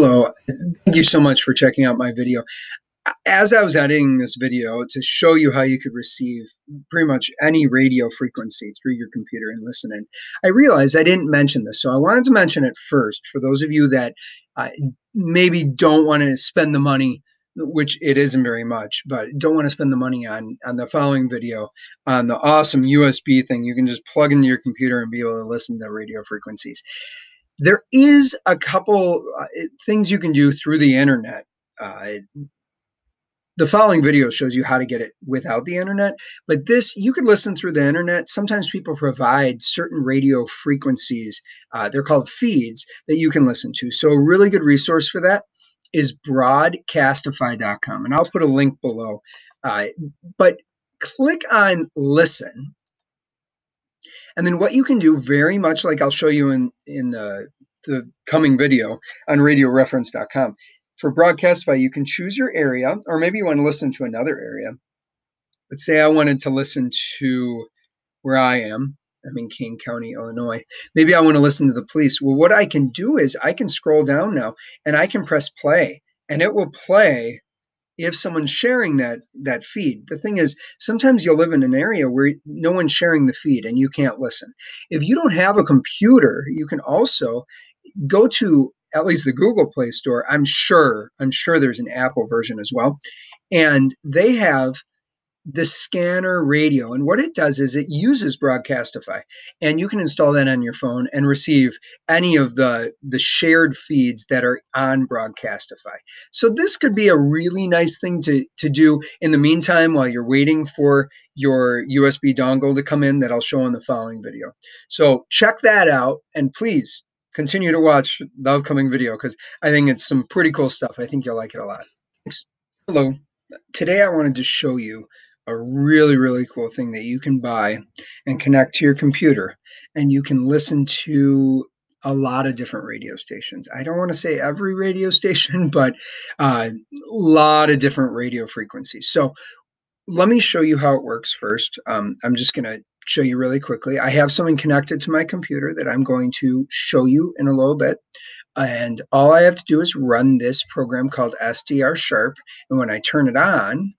Hello, thank you so much for checking out my video. As I was editing this video to show you how you could receive pretty much any radio frequency through your computer and listen in, I realized I didn't mention this. So I wanted to mention it first for those of you that uh, maybe don't want to spend the money which it isn't very much, but don't want to spend the money on on the following video on the awesome USB thing. You can just plug into your computer and be able to listen to radio frequencies. There is a couple uh, things you can do through the internet. Uh, the following video shows you how to get it without the internet, but this you could listen through the internet. Sometimes people provide certain radio frequencies, uh, they're called feeds, that you can listen to. So, a really good resource for that is broadcastify.com, and I'll put a link below. Uh, but click on listen and then what you can do very much like I'll show you in, in the, the coming video on radioreference.com. For Broadcastify, you can choose your area, or maybe you want to listen to another area. Let's say I wanted to listen to where I am. I'm in Kane County, Illinois. Maybe I want to listen to the police. Well, what I can do is I can scroll down now and I can press play, and it will play if someone's sharing that that feed. The thing is sometimes you'll live in an area where no one's sharing the feed and you can't listen. If you don't have a computer you can also go to at least the google play store i'm sure i'm sure there's an apple version as well and they have the scanner radio. And what it does is it uses Broadcastify, and you can install that on your phone and receive any of the, the shared feeds that are on Broadcastify. So this could be a really nice thing to, to do in the meantime while you're waiting for your USB dongle to come in that I'll show in the following video. So check that out and please continue to watch the upcoming video because I think it's some pretty cool stuff. I think you'll like it a lot. Thanks. Hello. Today I wanted to show you a really, really cool thing that you can buy and connect to your computer. And you can listen to a lot of different radio stations. I don't want to say every radio station, but a uh, lot of different radio frequencies. So let me show you how it works first. Um, I'm just going to show you really quickly. I have something connected to my computer that I'm going to show you in a little bit. And all I have to do is run this program called SDR Sharp. And when I turn it on,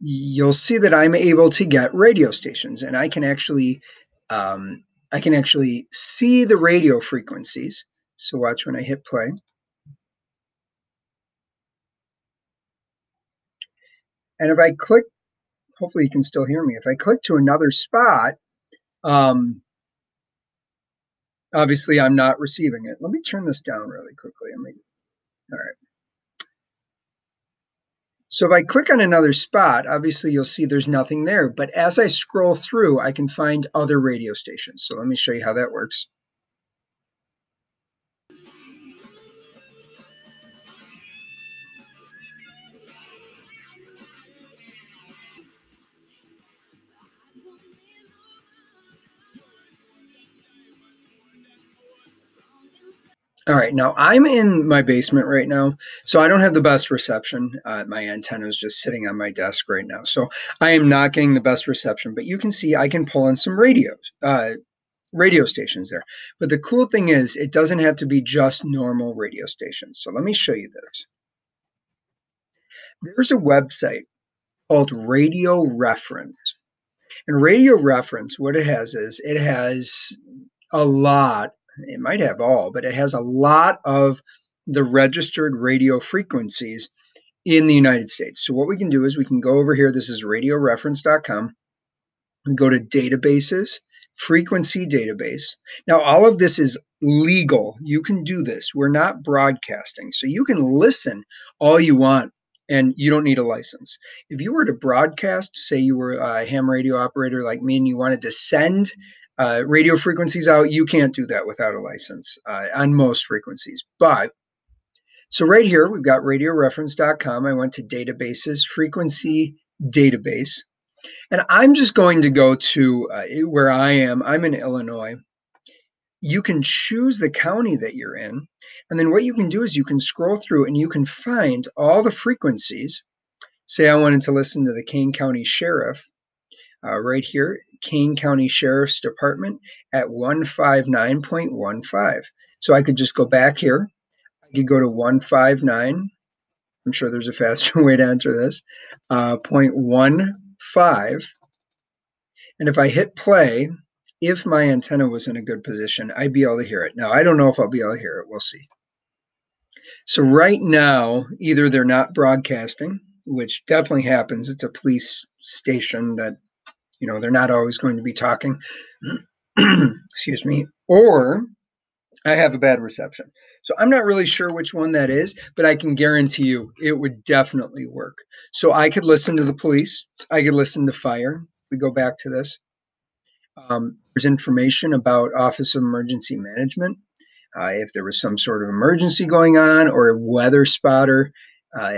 you'll see that I'm able to get radio stations and I can actually um, I can actually see the radio frequencies. So watch when I hit play. And if I click, hopefully you can still hear me. If I click to another spot, um, obviously I'm not receiving it. Let me turn this down really quickly. all right. So if I click on another spot, obviously you'll see there's nothing there. But as I scroll through, I can find other radio stations. So let me show you how that works. All right, now I'm in my basement right now, so I don't have the best reception. Uh, my antenna is just sitting on my desk right now, so I am not getting the best reception. But you can see I can pull in some radios, uh, radio stations there. But the cool thing is, it doesn't have to be just normal radio stations. So let me show you this. There's a website called Radio Reference, and Radio Reference, what it has is it has a lot it might have all, but it has a lot of the registered radio frequencies in the United States. So what we can do is we can go over here. This is radioreference.com. We go to databases, frequency database. Now, all of this is legal. You can do this. We're not broadcasting. So you can listen all you want and you don't need a license. If you were to broadcast, say you were a ham radio operator like me and you wanted to send uh, radio frequencies out, you can't do that without a license uh, on most frequencies. But so right here, we've got radioreference.com. I went to databases, frequency database. And I'm just going to go to uh, where I am. I'm in Illinois. You can choose the county that you're in. And then what you can do is you can scroll through and you can find all the frequencies. Say I wanted to listen to the Kane County Sheriff uh, right here. Kane County Sheriff's Department at 159.15. So I could just go back here. I could go to 159. I'm sure there's a faster way to enter this. Uh, 0.15. And if I hit play, if my antenna was in a good position, I'd be able to hear it. Now, I don't know if I'll be able to hear it. We'll see. So right now, either they're not broadcasting, which definitely happens. It's a police station that, you know, they're not always going to be talking. Excuse me. Or I have a bad reception. So I'm not really sure which one that is, but I can guarantee you it would definitely work. So I could listen to the police. I could listen to fire. We go back to this. Um, there's information about Office of Emergency Management. Uh, if there was some sort of emergency going on or a weather spotter uh,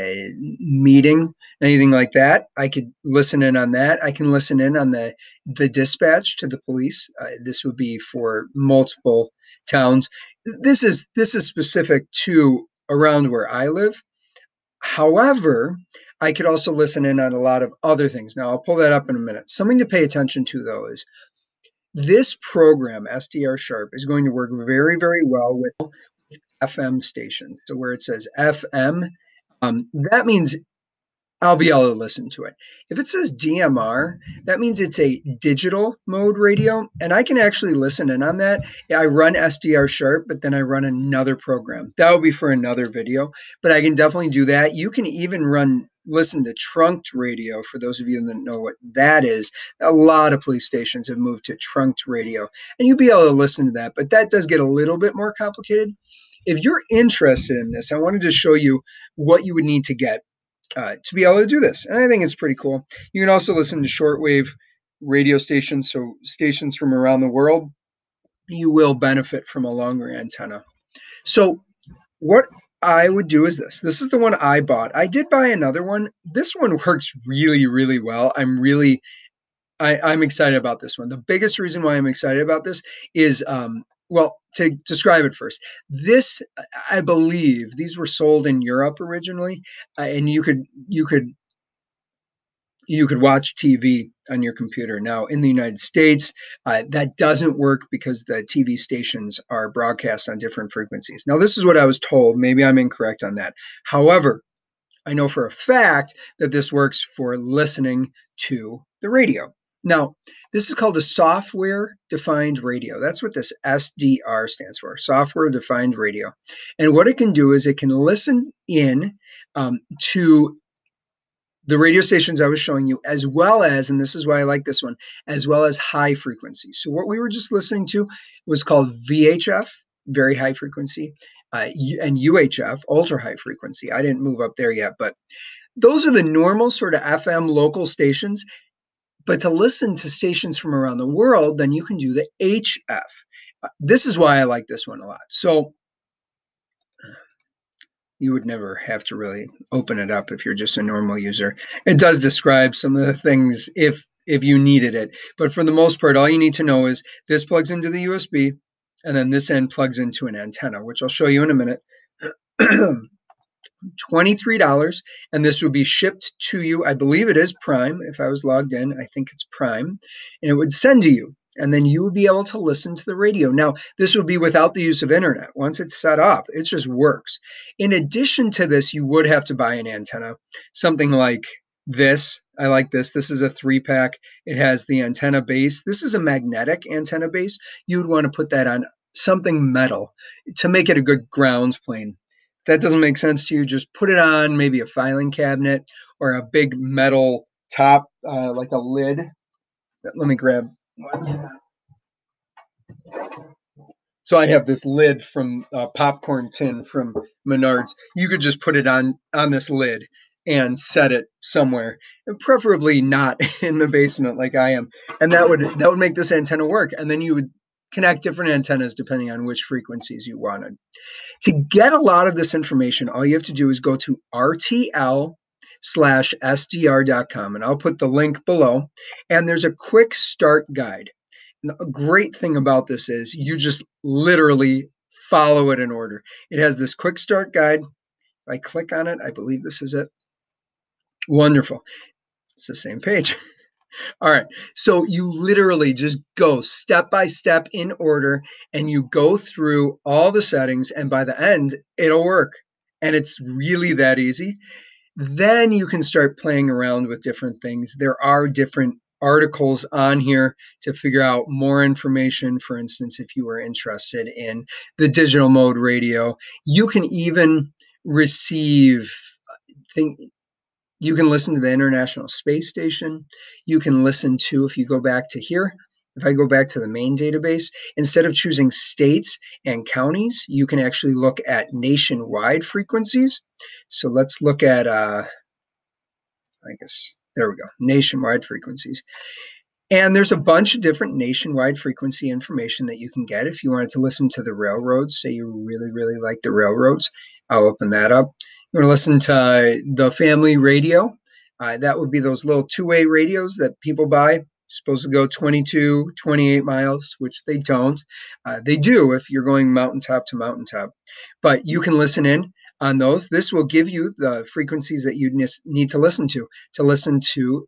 meeting, anything like that, I could listen in on that. I can listen in on the the dispatch to the police. Uh, this would be for multiple towns. This is this is specific to around where I live. However, I could also listen in on a lot of other things. Now, I'll pull that up in a minute. Something to pay attention to, though, is this program, SDR Sharp, is going to work very, very well with FM stations. So where it says FM, um, that means I'll be able to listen to it. If it says DMR, that means it's a digital mode radio, and I can actually listen in on that. I run SDR Sharp, but then I run another program. That will be for another video, but I can definitely do that. You can even run listen to trunked radio for those of you that know what that is a lot of police stations have moved to trunked radio and you'll be able to listen to that but that does get a little bit more complicated if you're interested in this i wanted to show you what you would need to get uh, to be able to do this and i think it's pretty cool you can also listen to shortwave radio stations so stations from around the world you will benefit from a longer antenna so what I would do is this. This is the one I bought. I did buy another one. This one works really, really well. I'm really, I, I'm excited about this one. The biggest reason why I'm excited about this is, um, well, to describe it first, this I believe these were sold in Europe originally, uh, and you could you could you could watch TV on your computer. Now, in the United States, uh, that doesn't work because the TV stations are broadcast on different frequencies. Now, this is what I was told. Maybe I'm incorrect on that. However, I know for a fact that this works for listening to the radio. Now, this is called a software defined radio. That's what this SDR stands for software defined radio. And what it can do is it can listen in um, to the radio stations I was showing you, as well as, and this is why I like this one, as well as high frequencies. So what we were just listening to was called VHF, very high frequency, uh, and UHF, ultra high frequency. I didn't move up there yet, but those are the normal sort of FM local stations. But to listen to stations from around the world, then you can do the HF. This is why I like this one a lot. So you would never have to really open it up if you're just a normal user. It does describe some of the things if if you needed it, but for the most part, all you need to know is this plugs into the USB, and then this end plugs into an antenna, which I'll show you in a minute. $23 and this would be shipped to you i believe it is prime if i was logged in i think it's prime and it would send to you and then you would be able to listen to the radio. Now, this would be without the use of internet. Once it's set up, it just works. In addition to this, you would have to buy an antenna, something like this. I like this. This is a three pack. It has the antenna base. This is a magnetic antenna base. You would want to put that on something metal to make it a good grounds plane. If that doesn't make sense to you, just put it on maybe a filing cabinet or a big metal top, uh, like a lid. Let me grab so I have this lid from a popcorn tin from Menards. You could just put it on on this lid and set it somewhere, and preferably not in the basement like I am. And that would that would make this antenna work. And then you would connect different antennas depending on which frequencies you wanted. To get a lot of this information, all you have to do is go to RTL slash sdr.com and I'll put the link below. And there's a quick start guide. And the great thing about this is you just literally follow it in order. It has this quick start guide. If I click on it, I believe this is it. Wonderful. It's the same page. All right. So you literally just go step by step in order and you go through all the settings, and by the end, it'll work. And it's really that easy. Then you can start playing around with different things. There are different articles on here to figure out more information. For instance, if you are interested in the digital mode radio, you can even receive uh, think you can listen to the International Space Station. You can listen to, if you go back to here, if I go back to the main database, instead of choosing states and counties, you can actually look at nationwide frequencies. So let's look at, uh, I guess, there we go, nationwide frequencies. And there's a bunch of different nationwide frequency information that you can get if you wanted to listen to the railroads. Say you really, really like the railroads, I'll open that up. You want to listen to uh, the family radio. Uh, that would be those little two-way radios that people buy. supposed to go 22, 28 miles, which they don't. Uh, they do if you're going mountaintop to mountaintop. But you can listen in on those. This will give you the frequencies that you need to listen to to listen to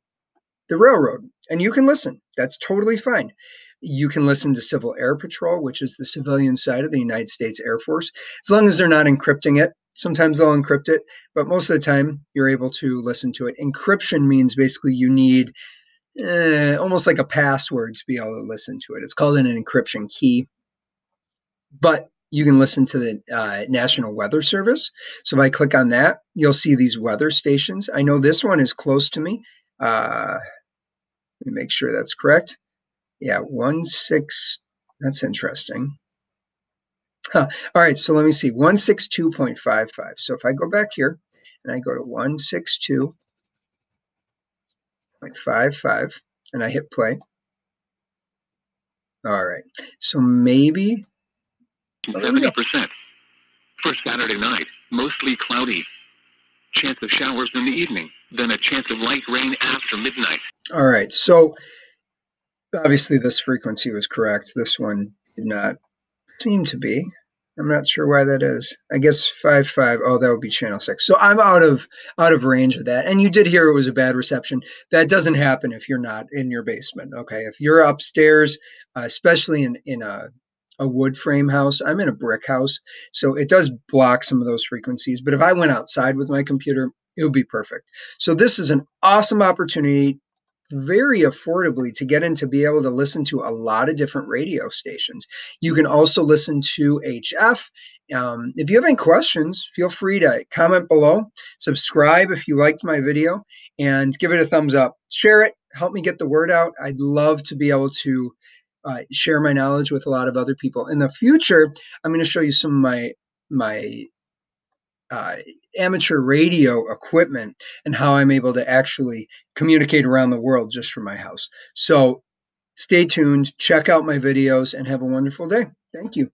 the railroad. And you can listen. That's totally fine. You can listen to Civil Air Patrol, which is the civilian side of the United States Air Force, as long as they're not encrypting it. Sometimes they'll encrypt it, but most of the time you're able to listen to it. Encryption means basically you need eh, almost like a password to be able to listen to it. It's called an encryption key. But you can listen to the uh, National Weather Service. So if I click on that, you'll see these weather stations. I know this one is close to me. Uh, let me make sure that's correct. Yeah, one six. That's interesting. All right, so let me see, 162.55. So if I go back here and I go to 162.55 and I hit play. All right, so maybe. 70%. For Saturday night, mostly cloudy. Chance of showers in the evening, then a chance of light rain after midnight. All right, so obviously this frequency was correct. This one did not seem to be. I'm not sure why that is. I guess five five. Oh, that would be channel six. So I'm out of out of range of that. And you did hear it was a bad reception. That doesn't happen if you're not in your basement. Okay, if you're upstairs, uh, especially in in a a wood frame house. I'm in a brick house, so it does block some of those frequencies. But if I went outside with my computer, it would be perfect. So this is an awesome opportunity very affordably to get in to be able to listen to a lot of different radio stations. You can also listen to HF. Um, if you have any questions, feel free to comment below, subscribe if you liked my video, and give it a thumbs up. Share it, help me get the word out. I'd love to be able to uh, share my knowledge with a lot of other people. In the future, I'm going to show you some of my my uh, amateur radio equipment and how I'm able to actually communicate around the world just from my house. So stay tuned, check out my videos, and have a wonderful day. Thank you.